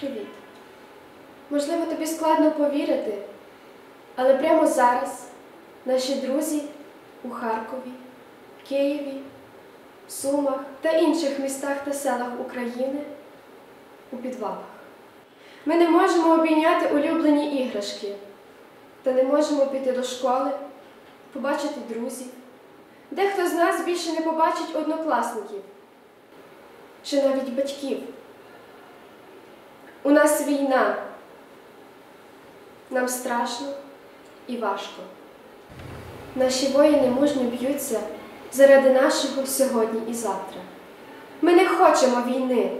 Привіт. Можливо, тобі складно повірити, але прямо зараз наші друзі у Харкові, Києві, Сумах та інших містах та селах України у підвалах. Ми не можемо обійняти улюблені іграшки та не можемо піти до школи, побачити друзів. Дехто з нас більше не побачить однокласників чи навіть батьків. У нас війна. Нам страшно і важко. Наші воїни мужньо б'ються заради нашого сьогодні і завтра. Ми не хочемо війни.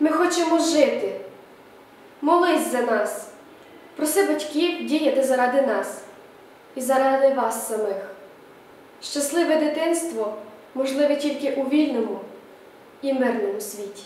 Ми хочемо жити. Молись за нас. Проси батьків діяти заради нас і заради вас самих. Щасливе дитинство можливе тільки у вільному і мирному світі.